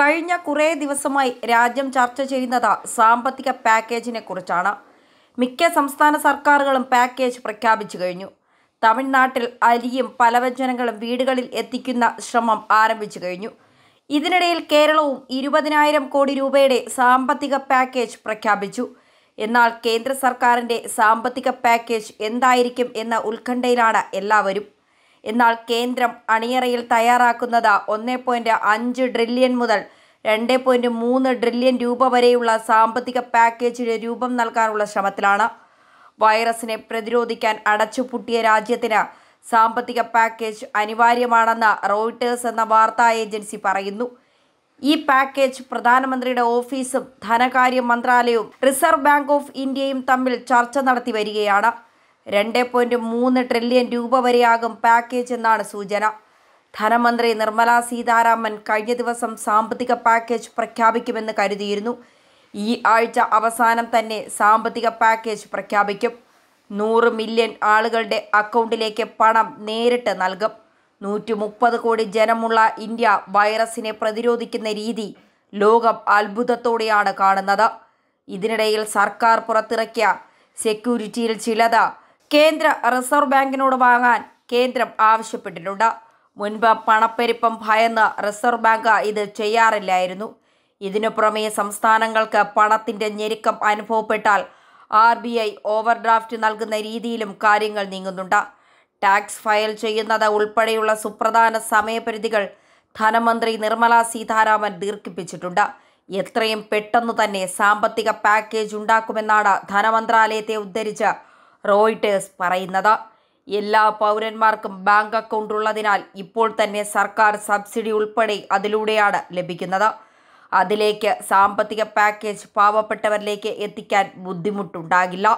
കഴിഞ്ഞ കുറേ ദിവസമായി രാജ്യം ചർച്ച ചെയ്യുന്നത് സാമ്പത്തിക പാക്കേജിനെ കുറിച്ചാണ്. മിക്ക സംസ്ഥാന സർക്കാരുകളും പാക്കേജ് പ്രഖ്യാപിച്ചു കഴിഞ്ഞു. തമിഴ്നാട്ടിൽ അരിയും പലവ്യഞ്ജനങ്ങളും വീടുകളിൽ എത്തിക്കുന്ന ശ്രമം ആരംഭിച്ചു കഴിഞ്ഞു. ഇതിനിടയിൽ കേരളവും ഇരുപതിനായിരം കോടി രൂപയുടെ സാമ്പത്തിക പാക്കേജ് പ്രഖ്യാപിച്ചു. എന്നാൽ കേന്ദ്ര സർക്കാരിന്റെ സാമ്പത്തിക പാക്കേജ് എന്തായിരിക്കും എന്ന ഉത്കണ്ഠയിലാണ് എല്ലാവരും. എന്നാൽ കേന്ദ്രം അണിയറയിൽ തയ്യാറാക്കുന്നത് ഒന്ന് പോയിന്റ് അഞ്ച് ട്രില്യൺ മുതൽ രണ്ട് പോയിന്റ് മൂന്ന് ട്രില്യൺ രൂപ വരെയുള്ള സാമ്പത്തിക പാക്കേജിന് രൂപം നൽകാനുള്ള ശ്രമത്തിലാണ്. വൈറസിനെ പ്രതിരോധിക്കാൻ അടച്ചുപൂട്ടിയ രാജ്യത്തിന് സാമ്പത്തിക പാക്കേജ് അനിവാര്യമാണെന്ന് റോയിട്ടേഴ്സ് എന്ന വാർത്താ ഏജൻസി പറയുന്നു. ഈ പാക്കേജ് പ്രധാനമന്ത്രിയുടെ ഓഫീസും ധനകാര്യ മന്ത്രാലയവും റിസർവ് ബാങ്ക് ഓഫ് ഇന്ത്യയും തമ്മിൽ ചർച്ച നടത്തി വരികയാണ്. രണ്ട് പോയിന്റ് മൂന്ന് ട്രില്യൺ രൂപ വരെയാകും പാക്കേജ് എന്നാണ് സൂചന. ധനമന്ത്രി നിർമ്മല സീതാരാമൻ കഴിഞ്ഞ ദിവസം സാമ്പത്തിക പാക്കേജ് പ്രഖ്യാപിക്കുമെന്ന് കരുതിയിരുന്നു. ഈ ആഴ്ച അവസാനം തന്നെ സാമ്പത്തിക പാക്കേജ് പ്രഖ്യാപിക്കും. നൂറ് മില്യൺ ആളുകളുടെ അക്കൗണ്ടിലേക്ക് പണം നേരിട്ട് നൽകും. നൂറ്റി മുപ്പത് കോടി ജനമുള്ള ഇന്ത്യ വൈറസിനെ പ്രതിരോധിക്കുന്ന രീതി ലോകം അത്ഭുതത്തോടെയാണ് കാണുന്നത്. ഇതിനിടയിൽ സർക്കാർ പുറത്തിറക്കിയ സെക്യൂരിറ്റിയിൽ ചിലത് കേന്ദ്ര റിസർവ് ബാങ്കിനോട് വാങ്ങാൻ കേന്ദ്രം ആവശ്യപ്പെട്ടിട്ടുണ്ട്. മുൻപ് പണപ്പെരുപ്പം ഭയന്ന് റിസർവ് ബാങ്ക് ഇത് ചെയ്യാറില്ലായിരുന്നു. ഇതിനു പുറമേ സംസ്ഥാനങ്ങൾക്ക് പണത്തിന്റെ ഞെരുക്കം അനുഭവപ്പെട്ടാൽ ആർ ബി ഐ ഓവർഡ്രാഫ്റ്റ് നൽകുന്ന രീതിയിലും കാര്യങ്ങൾ നീങ്ങുന്നുണ്ട്. ടാക്സ് ഫയൽ ചെയ്യുന്നത് ഉൾപ്പെടെയുള്ള സുപ്രധാന സമയപരിധികൾ ധനമന്ത്രി നിർമ്മല സീതാരാമൻ ദീർഘിപ്പിച്ചിട്ടുണ്ട്. എത്രയും പെട്ടെന്ന് തന്നെ സാമ്പത്തിക പാക്കേജ് ഉണ്ടാക്കുമെന്നാണ് ധനമന്ത്രാലയത്തെ ഉദ്ധരിച്ച് റോയിട്ടേഴ്സ് പറയുന്നത്. എല്ലാ പൗരന്മാർക്കും ബാങ്ക് അക്കൗണ്ട് ഉള്ളതിനാൽ ഇപ്പോൾ തന്നെ സർക്കാർ സബ്സിഡി ഉൾപ്പെടെ അതിലൂടെയാണ് ലഭിക്കുന്നത്. അതിലേക്ക് സാമ്പത്തിക പാക്കേജ് പാവപ്പെട്ടവരിലേക്ക് എത്തിക്കാൻ ബുദ്ധിമുട്ടുണ്ടാകില്ല.